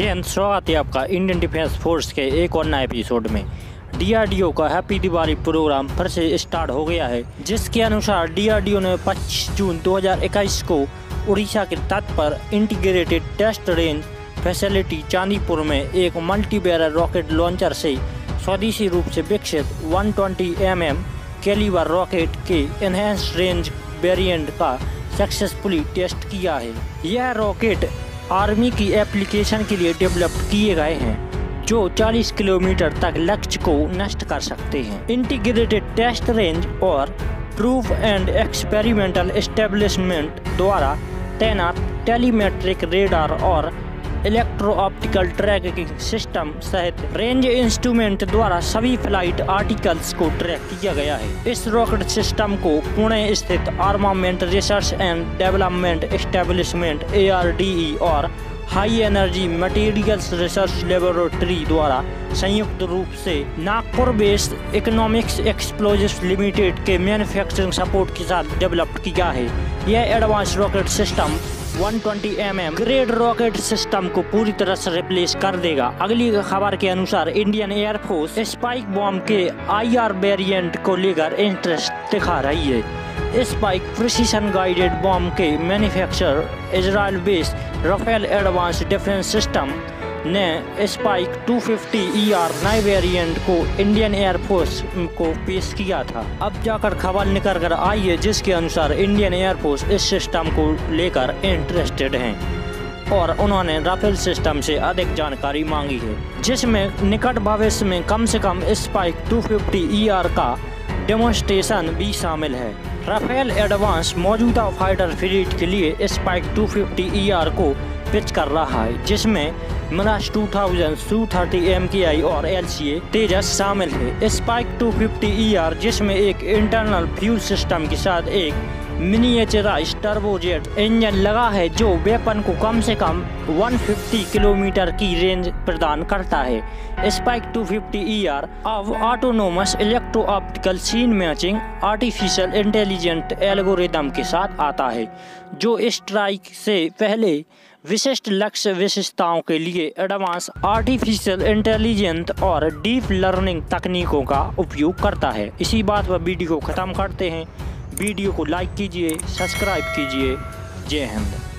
हिंद स्वागत है आपका इंडियन डिफेंस फोर्स के एक और नए एपिसोड में। डीआरडीओ का हैप्पी दिवाली प्रोग्राम फिर से स्टार्ट हो गया है, जिसके अनुसार डीआरडीओ ने 25 जून 2021 को उड़ीसा के तट पर integrated test range facility Chandipur में एक मल्टी बैरल रॉकेट लॉन्चर से स्वदेशी रूप से विकसित 120 mm कैलिबर रॉकेट के एनहेंस रेंज वेरिएंट का सक्सेसफुली टेस्ट किया है। यह रॉकेट आर्मी की एप्लीकेशन के लिए डेवलप किए गए हैं, जो 40 किलोमीटर तक लक्ष्य को नष्ट कर सकते हैं। इंटीग्रेटेड टेस्ट रेंज और प्रूफ एंड एक्सपेरिमेंटल एस्टेब्लिशमेंट द्वारा तैनात टेलीमेट्रिक रेडार और इलेक्ट्रो ऑप्टिकल ट्रैकिंग सिस्टम सहित रेंज इंस्ट्रूमेंट द्वारा सभी फ़्लाइट आर्टिकल्स को ट्रैक किया गया है। इस रॉकेट सिस्टम को पुणे स्थित armament research and development establishment ए और high energy materials research laboratory द्वारा संयुक्त रूप से Nagpur based economics explosive limited के मैन्युफैक्चरिंग सपोर्ट के साथ डेवलप किया है। यह advance rocket system 120 mm grade rocket system को पूरी तरह से रिप्लेस कर देगा। अगली खबर के अनुसार Indian air force spike bomb के आईआर वेरिएंट को लेकर इंटरेस्ट दिखा रही है। स्पाइक प्रिसीशन गाइडेड बॉम्ब के manufacture Israel based Rafael advance defence system ने स्पाइक 250 ईआर नए वेरिएंट को इंडियन एयरफोर्स को पेश किया था। अब जाकर खबर निकल कर आई है, जिसके अनुसार इंडियन एयरफोर्स इस सिस्टम को लेकर इंटरेस्टेड हैं। और उन्होंने राफेल सिस्टम से अधिक जानकारी मांगी है, जिसमें निकट भविष्य में कम से कम स्पाइक 250 ईआर का डेमोस्ट्रेशन भी शामिल है। राफेल एडवांस मौजूदा फाइटर फ्लीट के लिए स्पाइक 250 ईआर को पिच कर रहा है, जिसमें टू 2000 सू थर्टी एम के आई और एल सी ए तेजस शामिल है। स्पाइक 250 आर जिसमें एक इंटरनल फ्यूल सिस्टम के साथ एक मिनिएचराइज टर्बोजेट इंजन लगा है जो वेपन को कम से कम 150 किलोमीटर की रेंज प्रदान करता है। स्पाइक 250 ईआर अब autonomous electro optical scene matching artificial intelligent algorithm के साथ आता है, जो स्ट्राइक से पहले विशिष्ट लक्ष्य विशेषताओं के लिए एडवांस आर्टिफिशियल इंटेलिजेंट और डीप लर्निंग तकनीकों का उपयोग करता है। इसी बात पर वीडियो को ख़त्म करते हैं। वीडियो को लाइक कीजिए सब्सक्राइब कीजिए। जय हिंद।